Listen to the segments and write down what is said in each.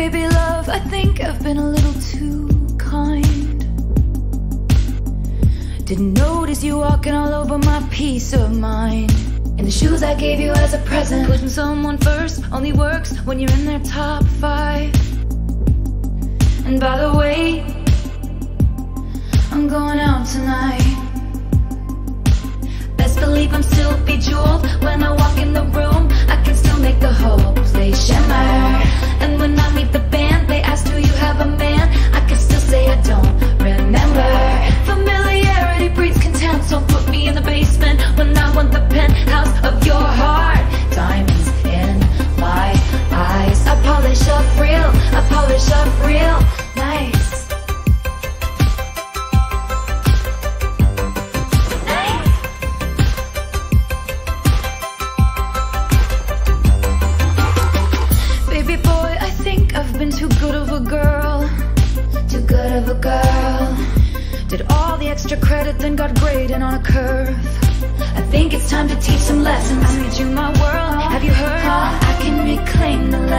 Baby love, I think I've been a little too kind. Didn't notice you walking all over my peace of mind. And the shoes I gave you as a present. Putting someone first only works when you're in their top five. And by the way, I'm going out tonight. Best believe I'm still bejeweled when I walk the basement when I want the penthouse of your heart. Diamonds in my eyes. I polish up real, I polish up real nice. Nice. Baby boy, I think I've been too good of a girl. Extra credit, then got graded on a curve. I think it's time to teach some lessons. I made you my world. Have you heard? I can reclaim the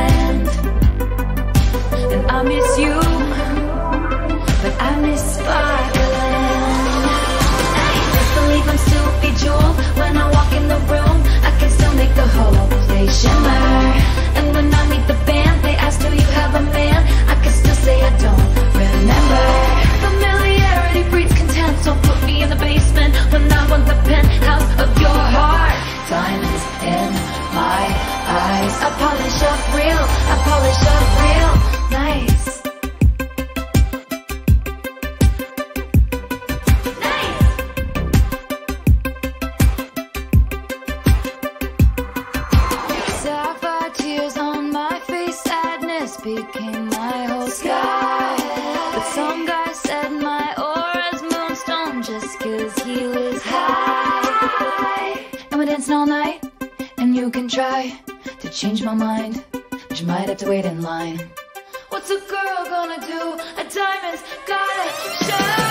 when I want the penthouse of your heart. Diamonds in my eyes. I polish up real, I polish up real nice. Nice. Sapphire tears on my face, sadness became high. And we're dancing all night, and you can try to change my mind, but you might have to wait in line. What's a girl gonna do? A diamond's gotta shine.